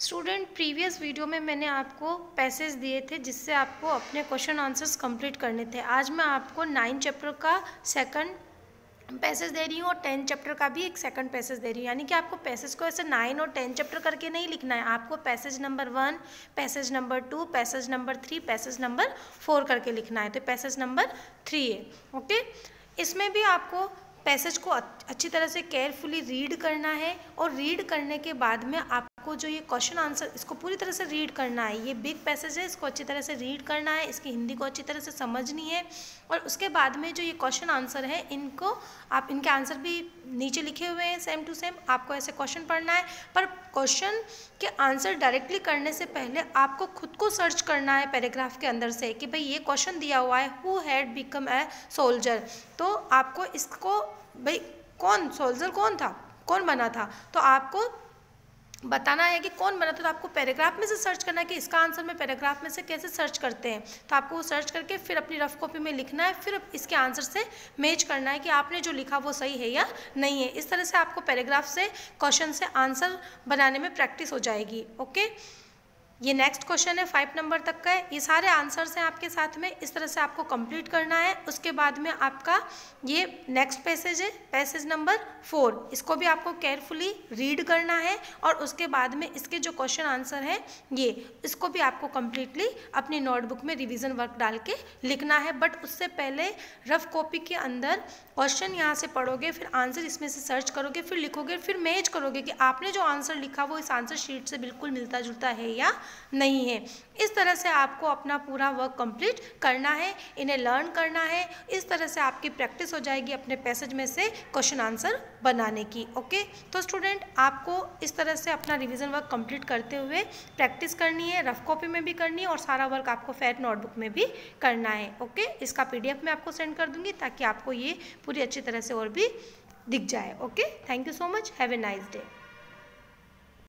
Student previous video में मैंने आपको पैसेज दिए थे जिससे आपको अपने क्वेश्चन आंसर्स कंप्लीट करने थे। आज मैं आपको नाइन चैप्टर का सेकंड पैसेज दे रही हूँ और टेन चैप्टर का भी एक सेकंड पैसेज दे रही हूँ। यानी कि आपको पैसेज को ऐसे नाइन और टेन चैप्टर करके नहीं लिखना है। आपको passage number one passage number two passage number three passage number four करके लिखना है। तो पैसेज नंबर थ्री है ओके इसमें भी आपको पैसेज को अच्छी तरह से केयरफुली रीड करना है और रीड करने के बाद में आप आपको जो ये क्वेश्चन आंसर इसको पूरी तरह से रीड करना है, ये बिग पैसेज है, इसको अच्छी तरह से रीड करना है, इसकी हिंदी को अच्छी तरह से समझनी है और उसके बाद में जो ये क्वेश्चन आंसर है, इनको आप, इनके आंसर भी नीचे लिखे हुए हैं सेम टू सेम आपको ऐसे क्वेश्चन पढ़ना है। पर क्वेश्चन के आंसर डायरेक्टली करने से पहले आपको खुद को सर्च करना है पैराग्राफ के अंदर से कि भाई ये क्वेश्चन दिया हुआ है who had become a soldier तो आपको इसको, भाई कौन सोल्जर कौन था? कौन बना था? तो आपको बताना है कि कौन बना था? तो आपको पैराग्राफ में से सर्च करना है कि इसका आंसर मैं पैराग्राफ में से कैसे सर्च करते हैं। तो आपको वो सर्च करके फिर अपनी रफ कॉपी में लिखना है, फिर इसके आंसर से मैच करना है कि आपने जो लिखा वो सही है या नहीं है। इस तरह से आपको पैराग्राफ से क्वेश्चन से आंसर बनाने में प्रैक्टिस हो जाएगी ओके ये नेक्स्ट क्वेश्चन है फाइव नंबर तक का है। ये सारे आंसर्स हैं आपके साथ में। इस तरह से आपको कंप्लीट करना है। उसके बाद में आपका ये नेक्स्ट पैसेज है पैसेज नंबर फोर इसको भी आपको केयरफुली रीड करना है और उसके बाद में इसके जो क्वेश्चन आंसर हैं, ये इसको भी आपको कम्प्लीटली अपनी नोटबुक में रिविज़न वर्क डाल के लिखना है। बट उससे पहले रफ कॉपी के अंदर क्वेश्चन यहाँ से पढ़ोगे, फिर आंसर इसमें से सर्च करोगे, फिर लिखोगे, फिर मैच करोगे कि आपने जो आंसर लिखा वो इस आंसर शीट से बिल्कुल मिलता जुलता है या नहीं है। इस तरह से आपको अपना पूरा वर्क कंप्लीट करना है, इन्हें लर्न करना है, इस तरह से आपकी प्रैक्टिस हो जाएगी अपने पैसेज में से क्वेश्चन आंसर बनाने की ओके तो स्टूडेंट आपको इस तरह से अपना रिवीजन वर्क कंप्लीट करते हुए प्रैक्टिस करनी है रफ कॉपी में भी करनी है और सारा वर्क आपको फैट नोटबुक में भी करना है ओके इसका पीडीएफ मैं आपको सेंड कर दूँगी ताकि आपको ये पूरी अच्छी तरह से और भी दिख जाए okay thank you so much have a nice day